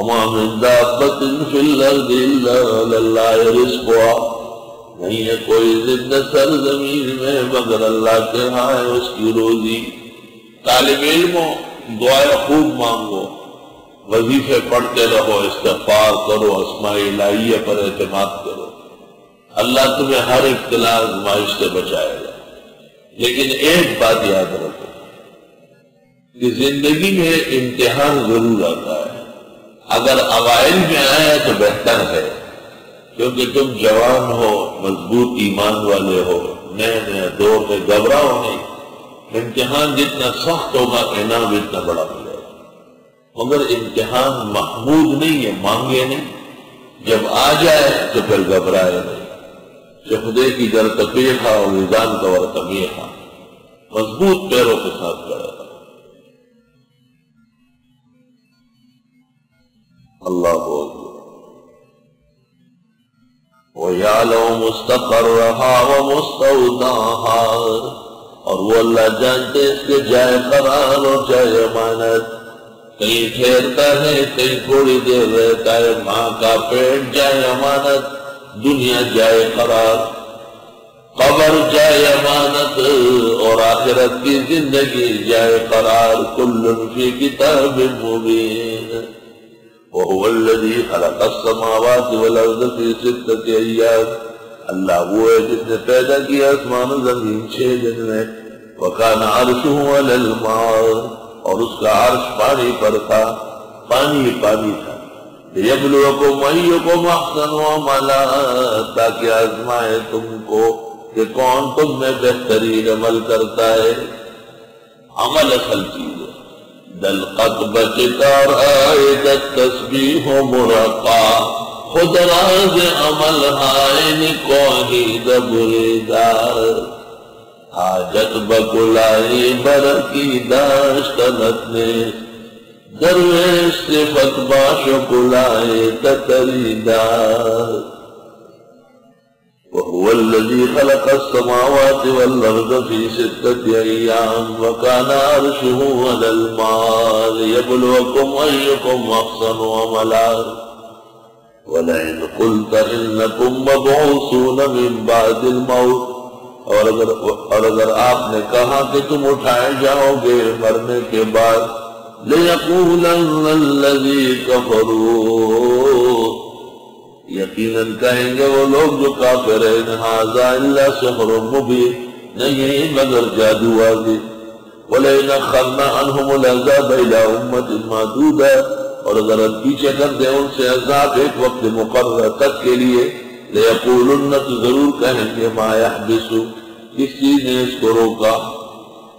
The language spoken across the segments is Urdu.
وما من دابت فی الارض الا اللہ رزقها نہیں ہے کوئی زندہ سرزمین میں مگر اللہ کے ہاں ہے اس کی روزی طالب علموں دعائیں خوب مانگو وظیفے پڑھتے رہو، استغفار کرو، اسماء الہیہ پر اعتماد کرو۔ اللہ تمہیں ہر ابتلا آزمائش سے بچائے گا۔ لیکن ایک بات یاد رکھو کہ زندگی میں امتحان ضرور آتا ہے۔ اگر اوائل میں آیا تو بہتر ہے، کیونکہ تم جوان ہو، مضبوط ایمان والے ہو، نئے نئے دور میں گھبراؤ نہیں۔ امتحان جتنا سخت ہوگا، انعام اتنا بڑا ملے گا مگر امتحان محمود نہیں ہے، مانگے نہیں۔ جب آ جائے تو پھر گھبرائے نہیں۔ خدے کی در تفیقہ اور نظام کا ور تمیخہ مضبوط پیروں کے وَيَعْلَوْ مُسْتَقَرَّهَا وَمُسْتَوْدَاهَا اور وہ اللہ جانتے اس کے جائے قرار اور جائے امانت۔ کہیں ٹھہرتا ہے، کہیں تھوڑی دیر رہتا ہے، ماں کا پیٹ جائے امانت، دنیا جائے قرار۔ قبر جائے امانت اور آخرت کی زندگی جائے قرار۔ کل فی کتاب مبین۔ وهو الذي خلق السماوات والارض في ستة ايام اللہ وہ ہے جس نے پیدا کیا اسمان و زمین چھ دن میں. وکان عرشہ علی الماء اور اس کا عرش پانی پر تھا. پانی پانی تھا. لیبلوکم ایکم احسن عملا تاکہ آزمائے تم کو کہ کون تم میں بہترین عمل کرتا ہے. عمل اصل چیز ہے دل قد بچتا رائد التسبیح مرقا. خود راز عمل ہائن کوہی دبریدار حاجت بکلائی برکی داشت نتنے. درویش صفت باش کلائی تتریدار وهو الذي خلق السماوات والأرض في ستة أيام وكان عرشه على الماء ليبلوكم أيكم أحسن عملا. ولئن قلت انکم مبعوثون من بعد الموت اور اگر, اور اگر آپ نے کہا کہ تم اٹھائے جاؤ گے مرنے کے بعد لِيَقُولَنَّ الَّذِي كَفَرُوا. یقیناً کہیں گے وہ لوگ جو کافر ہیں نحاظا اللہ سحر مبین، نہیں، مگر جادو آگے وَلَئِنَ خَرْنَ عَنْهُمُ الْعَذَابَ إِلَىٰ أُمَّةٍ مَعْدُودَ اور اگر ہم پیچھے کر دیں ان سے عذاب ایک وقت مقرر تک کے لیے، لَيَقُولُنَّ تو ضرور کہیں گے، مَا يَحْبِسُ، کس چیز نے اس کو روکا؟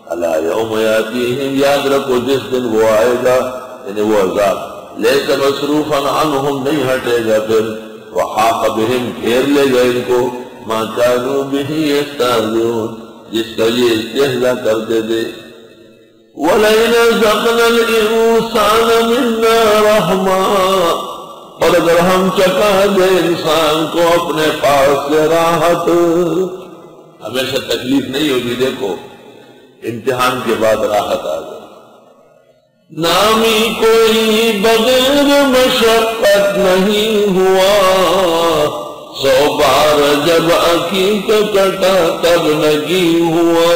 عَلَى يَوْمَ يَاتِهِمْ یاد رکھو جس دن وہ آئے گا یعنی وہ عذاب۔ لَيْسَ مَصْرُوفًا عَنْهُمْ، نہیں ہٹے گا پھر۔ وَحَاقَ بِهِمْ گھیر لے گا ان کو۔ مَا كَانُوا بِهِ يَسْتَعْلُونَ جس کا یہ استحضا کرتے دے وَلَئِنَ زَقْنَ الْإِنسَانَ مِنَّا رَحْمًا۔ اور اگر ہم چکا دے انسان کو اپنے پاس سے راحت، ہمیشہ تکلیف نہیں ہوگی، دیکھو، امتحان کے بعد راحت آ گئی نامی کوئی بغیر مشقت نہیں ہوا۔ سو بار جب عقیق کٹا تب لگی ہوا۔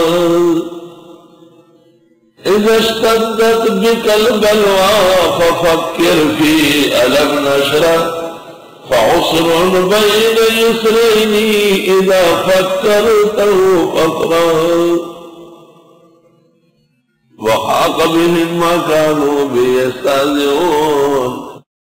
اشتدت بك البلوى ففكر في ألم نشرة فعصر بين يسرين إذا فكرته فقرا۔ وحاق بهم ما كانوا بيستهزئون